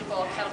de colocar